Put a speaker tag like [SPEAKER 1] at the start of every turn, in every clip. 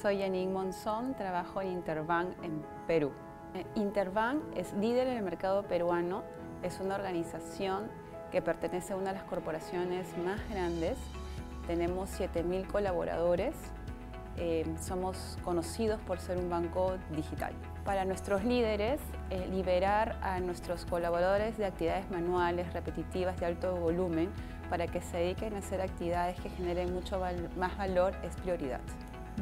[SPEAKER 1] Soy Janine Monzón, trabajo en Interbank en Perú. Eh, Interbank es líder en el mercado peruano, es una organización que pertenece a una de las corporaciones más grandes. Tenemos 7.000 colaboradores, eh, somos conocidos por ser un banco digital. Para nuestros líderes, eh, liberar a nuestros colaboradores de actividades manuales, repetitivas, de alto volumen, para que se dediquen a hacer actividades que generen mucho más valor es prioridad.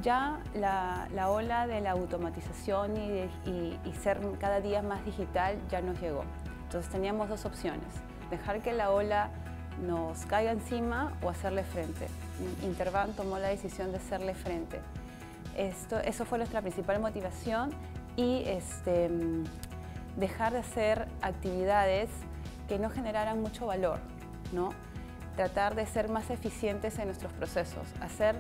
[SPEAKER 1] Ya la, ola de la automatización y, ser cada día más digital ya nos llegó. Entonces teníamos dos opciones, dejar que la ola nos caiga encima o hacerle frente. Interbank tomó la decisión de hacerle frente. Esto, eso fue nuestra principal motivación y este, dejar de hacer actividades que no generaran mucho valor, ¿no? Tratar de ser más eficientes en nuestros procesos, hacer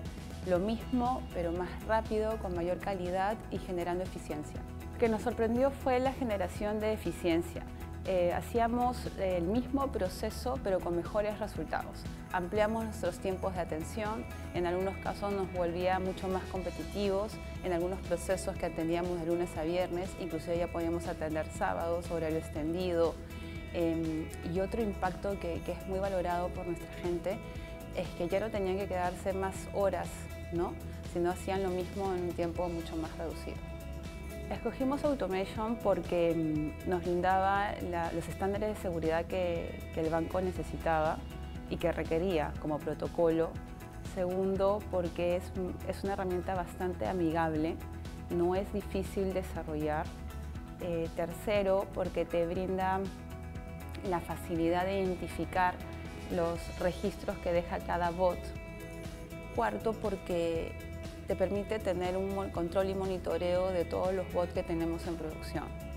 [SPEAKER 1] lo mismo pero más rápido, con mayor calidad y generando eficiencia. Lo que nos sorprendió fue la generación de eficiencia. Eh, hacíamos el mismo proceso pero con mejores resultados. Ampliamos nuestros tiempos de atención, en algunos casos nos volvía mucho más competitivos, en algunos procesos que atendíamos de lunes a viernes, inclusive ya podíamos atender sábados, horario extendido, Em, y otro impacto que, es muy valorado por nuestra gente es que ya no tenían que quedarse más horas, ¿no? sino hacían lo mismo en un tiempo mucho más reducido. Escogimos Automation porque em, nos brindaba los estándares de seguridad que, el banco necesitaba y que requería como protocolo. Segundo, porque es, es una herramienta bastante amigable, no es difícil desarrollar. Eh, tercero, porque te brinda la facilidad de identificar los registros que deja cada bot. Cuarto, porque te permite tener un control y monitoreo de todos los bots que tenemos en producción.